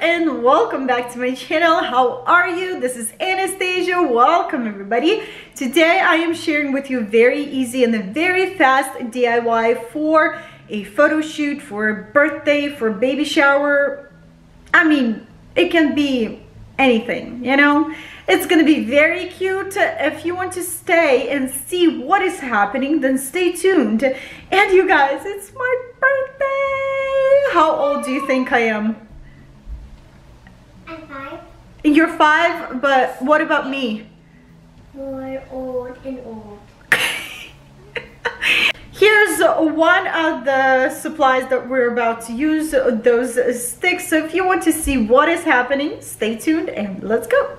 and welcome back to my channel. How are you? This is Anastasia. Welcome everybody. Today I am sharing with you very easy and a very fast DIY for a photo shoot, for a birthday, for a baby shower. I mean, it can be anything, you know? It's gonna be very cute. If you want to stay and see what is happening, then stay tuned. And you guys, it's my birthday. How old do you think I am? I'm five. You're five, but what about me? More old and old. Here's one of the supplies that we're about to use, those sticks. So if you want to see what is happening, stay tuned and let's go.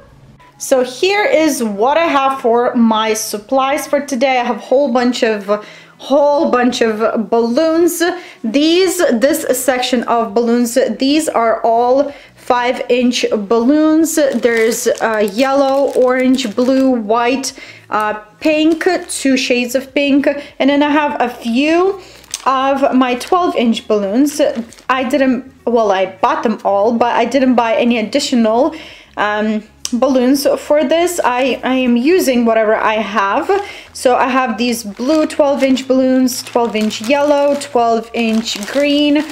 So here is what I have for my supplies for today. I have a whole bunch of whole bunch of balloons. These, this section of balloons, these are all five inch balloons. There's uh, yellow, orange, blue, white, uh, pink, two shades of pink. And then I have a few of my 12 inch balloons. I didn't, well, I bought them all, but I didn't buy any additional um, balloons for this I, I am using whatever I have so I have these blue 12 inch balloons 12 inch yellow 12 inch green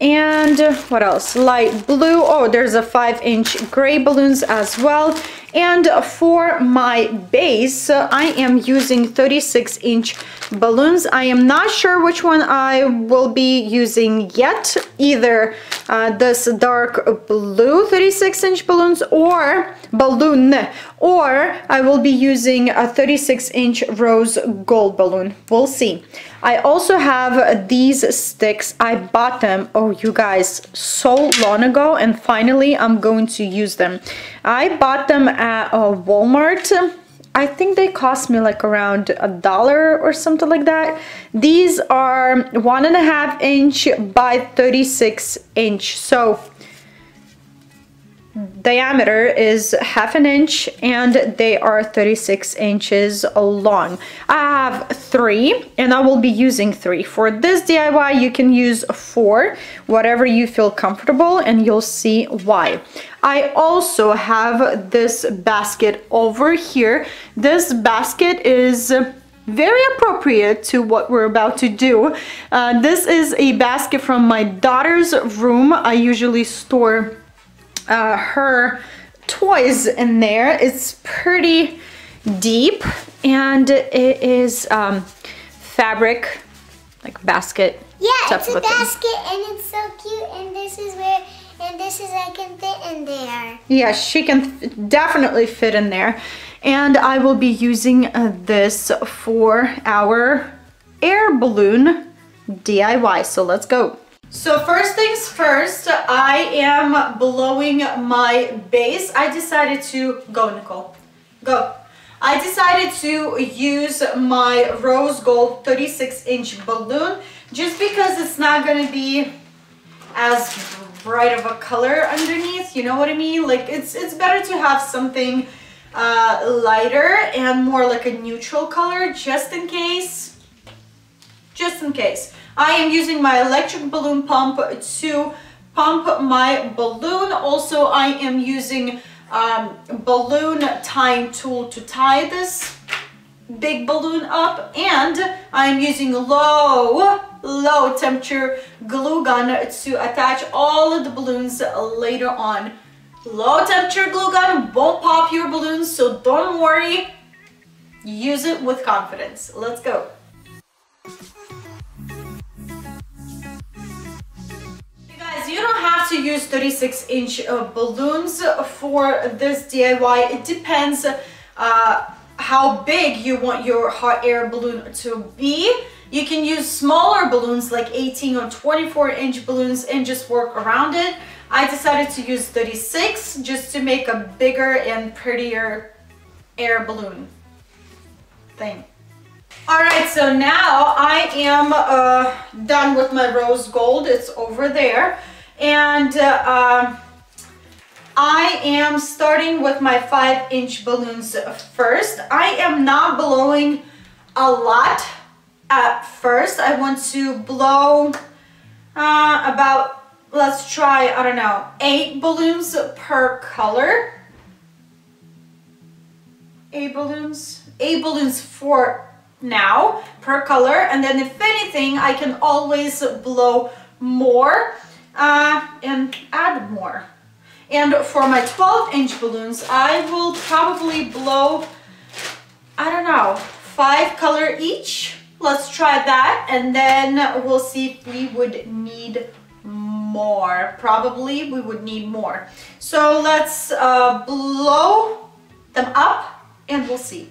and what else light blue oh there's a five inch gray balloons as well and for my base, I am using 36 inch balloons. I am not sure which one I will be using yet. Either uh, this dark blue 36 inch balloons or balloon or I will be using a 36 inch rose gold balloon. We'll see. I also have these sticks. I bought them, oh you guys, so long ago and finally I'm going to use them. I bought them at uh, Walmart. I think they cost me like around a dollar or something like that. These are one and a half inch by 36 inch. So diameter is half an inch and they are 36 inches long. I have three and I will be using three. For this DIY you can use four, whatever you feel comfortable and you'll see why. I also have this basket over here. This basket is very appropriate to what we're about to do. Uh, this is a basket from my daughter's room. I usually store uh, her toys in there. It's pretty deep and it is um, fabric, like basket. Yeah, it's a basket and it's so cute and this is where, and this is I can fit in there. Yeah, she can definitely fit in there. And I will be using uh, this for our air balloon DIY. So let's go. So first things first, I am blowing my base. I decided to, go Nicole, go. I decided to use my rose gold 36 inch balloon just because it's not gonna be as bright of a color underneath, you know what I mean? Like it's, it's better to have something uh, lighter and more like a neutral color just in case, just in case. I am using my electric balloon pump to pump my balloon. Also, I am using um, balloon tying tool to tie this big balloon up. And I'm using low low temperature glue gun to attach all of the balloons later on. Low temperature glue gun won't pop your balloons so don't worry. Use it with confidence. Let's go use 36 inch uh, balloons for this DIY. It depends uh, how big you want your hot air balloon to be. You can use smaller balloons like 18 or 24 inch balloons and just work around it. I decided to use 36 just to make a bigger and prettier air balloon thing. All right, so now I am uh, done with my rose gold. It's over there. And uh, um, I am starting with my five inch balloons first. I am not blowing a lot at first. I want to blow uh, about let's try, I don't know, eight balloons per color. Eight balloons, eight balloons for now per color. And then if anything, I can always blow more uh, and add more. And for my 12 inch balloons, I will probably blow, I don't know, five color each. Let's try that and then we'll see if we would need more. Probably we would need more. So let's uh, blow them up and we'll see.